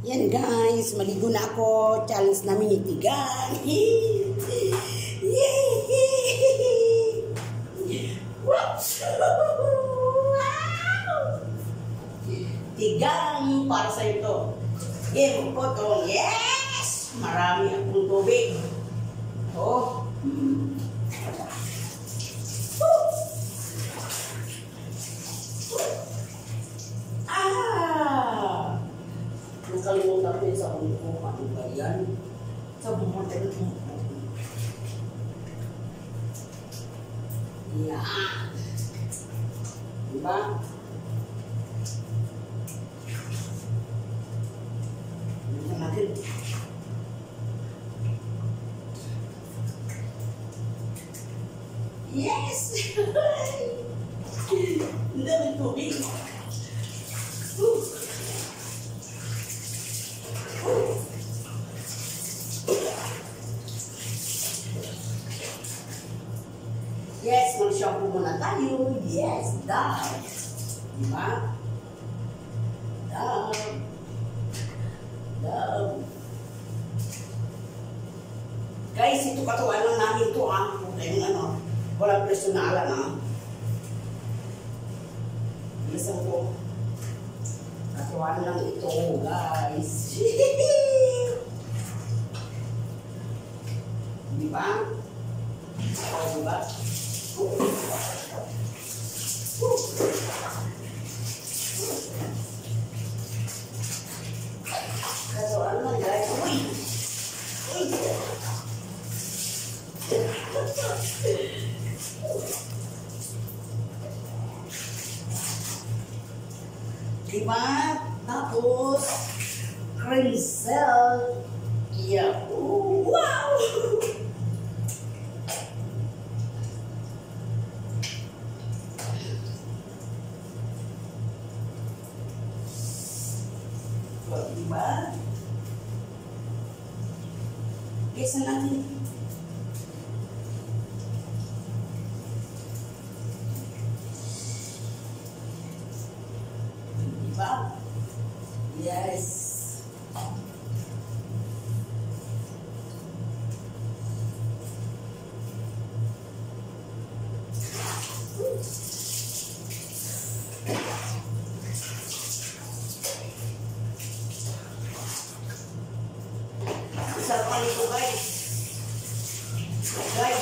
Yan guys, maligo na ako. Challenge namin yung tigang. Para sa ito. Game po to. Yes! Marami akong tubig. Oh. umum pada semua itu Diba? Ini. Yes! Ang daming. Dove. Diba? Dove. Dove. Guys, ito katuan lang namin ito ah. Puta yung ano. Walang personalan ah. Bilisan ko. Katuan lang ito, guys. diba? Oh, diba? Katuan lang, guys. Uy! Uy! Diba? Tapos, Crimsel. Yeah. Wow! es en latín. giờ con đi cùng đây đây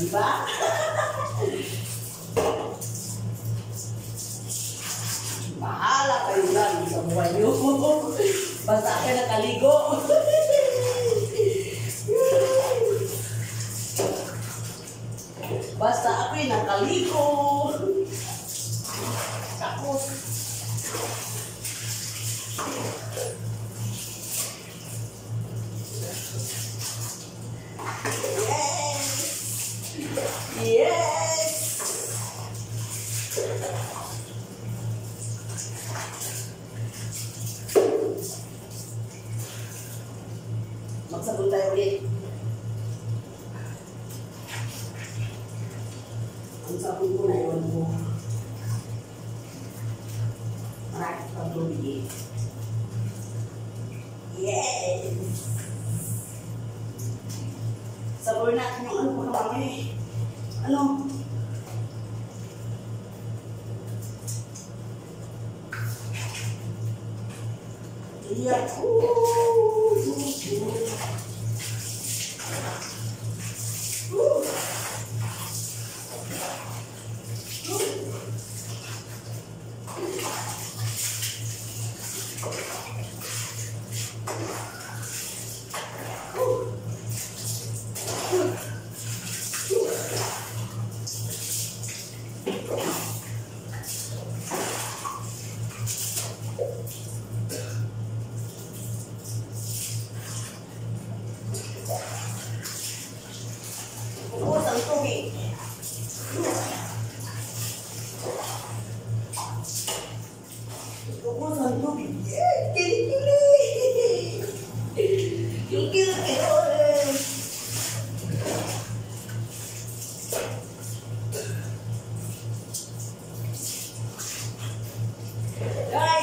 Diba? Bahala kayo lang sa buhay niyo. Basta kayo nakaligo. Basta ako'y nakaligo. Sabon ko na yun tubig. Yes! Natin yung ano ko na kami. Ano? Yeah. Ooh. Ooh.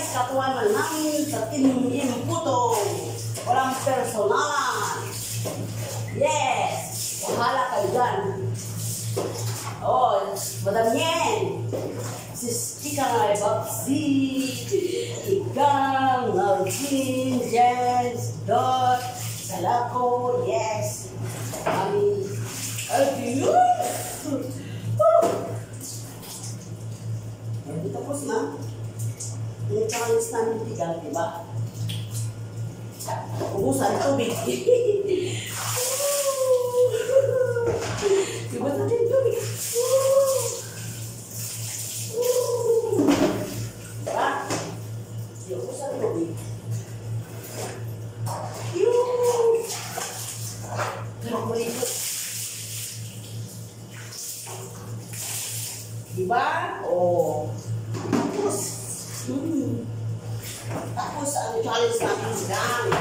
kesatuan menangin tertimbun puto orang personalan. Yes. Wahala kaigan oh madam yen. Siski ka nga ibabsi igang jazz, yes dot salako yes. Kami Aduh, Tapos na. Insurance namin legal, di ba? Ubusan tubig. Diba natin tubig? Diba? Di ubusan tubig. Oh. Tapos, hmm. Tapos, ang challenge natin sa dami.